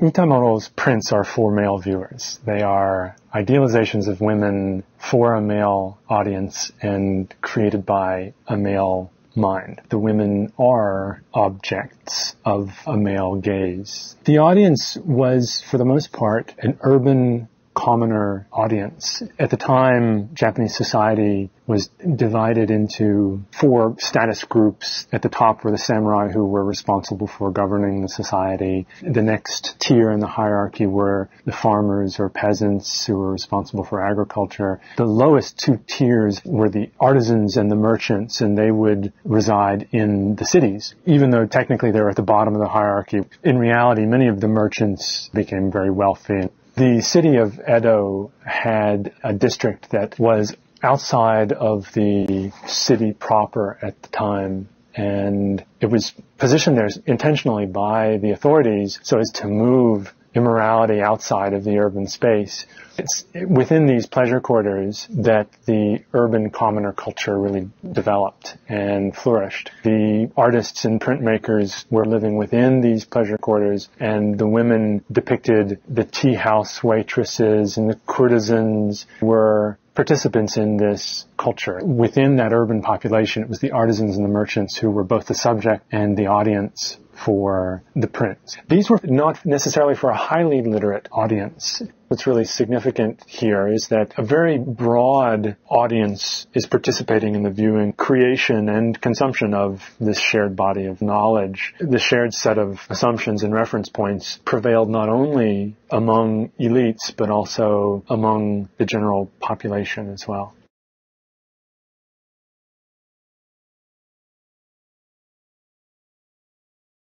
Utamaro's prints are for male viewers. They are idealizations of women for a male audience and created by a male mind. The women are objects of a male gaze. The audience was, for the most part, an urban commoner audience. At the time, Japanese society was divided into four status groups. At the top were the samurai who were responsible for governing the society. The next tier in the hierarchy were the farmers or peasants who were responsible for agriculture. The lowest two tiers were the artisans and the merchants, and they would reside in the cities. Even though technically they were at the bottom of the hierarchy, in reality, many of the merchants became very wealthy. The city of Edo had a district that was outside of the city proper at the time and it was positioned there intentionally by the authorities so as to move immorality outside of the urban space. It's within these pleasure quarters that the urban commoner culture really developed and flourished. The artists and printmakers were living within these pleasure quarters and the women depicted the tea house waitresses and the courtesans were participants in this culture. Within that urban population, it was the artisans and the merchants who were both the subject and the audience for the prints. These were not necessarily for a highly literate audience. What's really significant here is that a very broad audience is participating in the viewing, creation, and consumption of this shared body of knowledge. The shared set of assumptions and reference points prevailed not only among elites, but also among the general population as well.